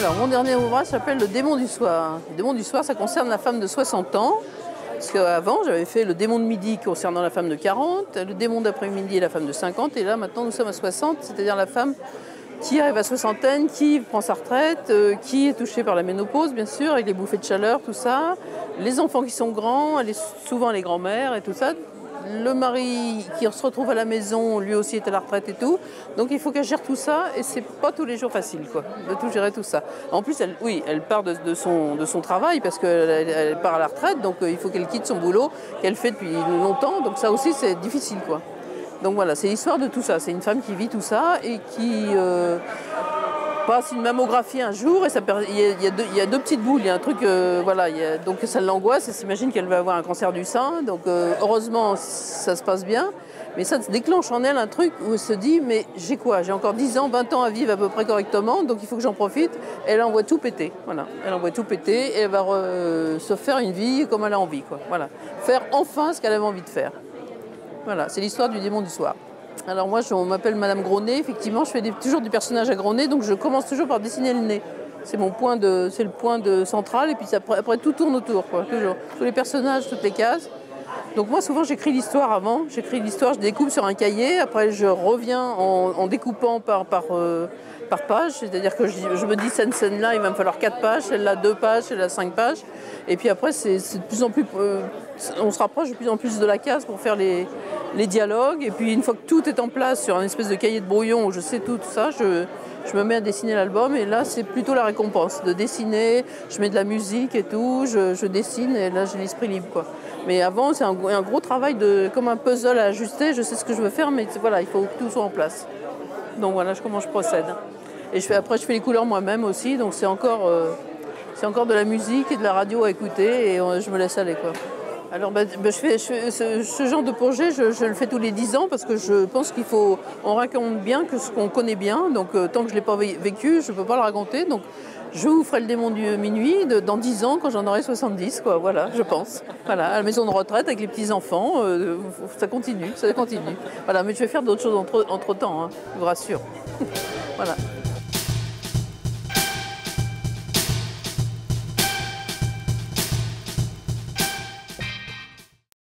Alors, mon dernier ouvrage s'appelle Le démon du soir. Le démon du soir, ça concerne la femme de 60 ans. Parce qu'avant, j'avais fait le démon de midi concernant la femme de 40, le démon d'après-midi et la femme de 50, et là, maintenant, nous sommes à 60, c'est-à-dire la femme qui arrive à soixantaine, qui prend sa retraite, euh, qui est touchée par la ménopause, bien sûr, avec les bouffées de chaleur, tout ça, les enfants qui sont grands, souvent les grands-mères et tout ça le mari qui se retrouve à la maison, lui aussi est à la retraite et tout. Donc il faut qu'elle gère tout ça et c'est pas tous les jours facile quoi, de tout gérer tout ça. En plus, elle, oui, elle part de, son, travail parce qu'elle elle part à la retraite, donc euh, il faut qu'elle quitte son boulot qu'elle fait depuis longtemps. Donc ça aussi c'est difficile quoi. Donc voilà, c'est l'histoire de tout ça. C'est une femme qui vit tout ça et qui euh, passe une mammographie un jour et il, y a, deux, petites boules, il y a un truc, euh, voilà, donc ça l'angoisse, elle s'imagine qu'elle va avoir un cancer du sein, donc euh, heureusement ça se passe bien, mais ça déclenche en elle un truc où elle se dit, mais j'ai quoi? J'ai encore 10 ans, 20 ans à vivre à peu près correctement, donc il faut que j'en profite. Elle envoie tout péter, voilà, elle envoie tout péter et elle va se faire une vie comme elle a envie, quoi, voilà. Faire enfin ce qu'elle avait envie de faire. Voilà, c'est l'histoire du démon du soir. Alors moi, je, on m'appelle Madame Gronet. Effectivement, je fais toujours du personnage à Gronet, donc je commence toujours par dessiner le nez. C'est mon point de, c'est le point de central, et puis après, tout tourne autour, toujours. Tous les personnages, toutes les cases. Donc moi, souvent, j'écris l'histoire avant. J'écris l'histoire, je découpe sur un cahier. Après, je reviens en, découpant par, par, euh, par page. C'est-à-dire que je, me dis, cette scène-là, il va me falloir 4 pages, celle-là 2 pages, celle-là 5 pages. Et puis après, c'est de plus en plus... Euh, on se rapproche de plus en plus de la case pour faire les, les dialogues. Et puis une fois que tout est en place sur un espèce de cahier de brouillon où je sais tout, ça, je, me mets à dessiner l'album. Et là, c'est plutôt la récompense de dessiner. Je mets de la musique et tout, je, dessine et là, j'ai l'esprit libre. Quoi. Mais avant, c'est un, gros travail de, comme un puzzle à ajuster. Je sais ce que je veux faire, mais voilà, il faut que tout soit en place. Donc voilà comment je procède. Et je fais, après, je fais les couleurs moi-même aussi. Donc c'est encore, euh, c'est encore de la musique et de la radio à écouter et euh, je me laisse aller. Quoi. Alors bah, bah, je fais, ce, genre de projet, je, le fais tous les 10 ans parce que je pense qu'il faut, on raconte bien que ce qu'on connaît bien. Donc euh, tant que je ne l'ai pas vécu, je ne peux pas le raconter. Donc je vous ferai le démon du minuit dans 10 ans quand j'en aurai 70, quoi. Voilà, je pense. Voilà, à la maison de retraite avec les petits enfants, euh, ça continue, ça continue. Voilà, mais je vais faire d'autres choses entre, temps, hein, je vous rassure. voilà.